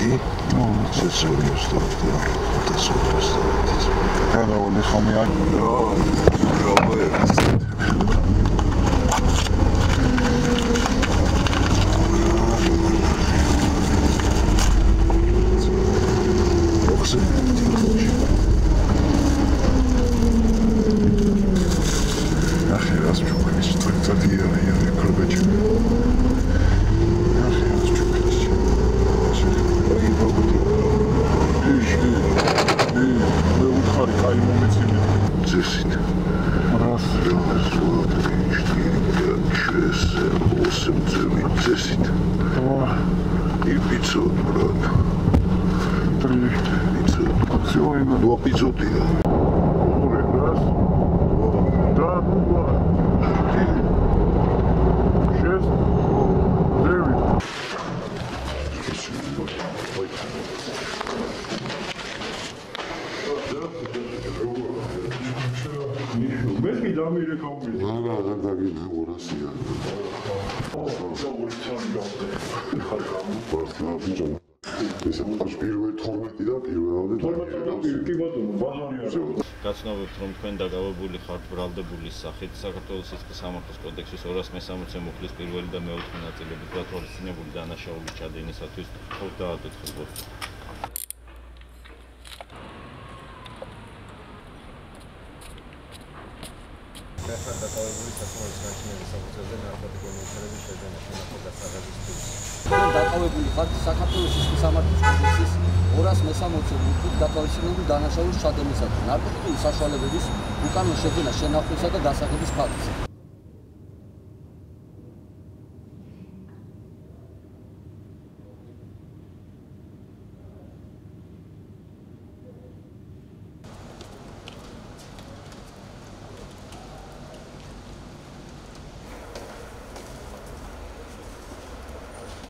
energie. Mm. Zit zo in staat, ja. Dat is zo in staat. Ja, daar wordt lichaam mee uit. Десять. Раз. Раз, два, три, четыре, пять, шесть, семь, восемь, девять, десять. Два. И пятьсот, брат. Три. Пятьсот. Отсюда. Два пятьсот и Раз. Два. Ну, два. Четыре. Шесть. Девять. Спасибо. Здравствуйте. დევი მე კი დამირე გამირე არა, რა დაგინა 200-ია. ვარცხა ბიჭო. ეს არის პირველი 12 და პირველი კი ბატონო ბაზარი არის გაცნობებთ რომ თქვენ დაგავებული ხართ ბრალდებული სახით საქართველოს სისხლის სამართლის კოდექსის 260-ე მუხლის პირველი და მეოთხე ნაწილების გათვალისწინებული დანაშაულის ჩადენისათვის ხოთ დაადოცხებოთ. დაკავებული სასამართლოს განჩინების საფუძველზე ნარკოტიკული უსწრების შეძენა შენახო დასაღების ფილმს. თქვენ დაკავებული ხართ საქართველოს სისხლის სამართლის კოდექსის 260 მუხლით გათვალისწინებული დანაშაულის ჩადენისათვის ნარკოტიკული საშუალებების უკანონო შეძენა შენახვისა და დასაღების ფაქტზე.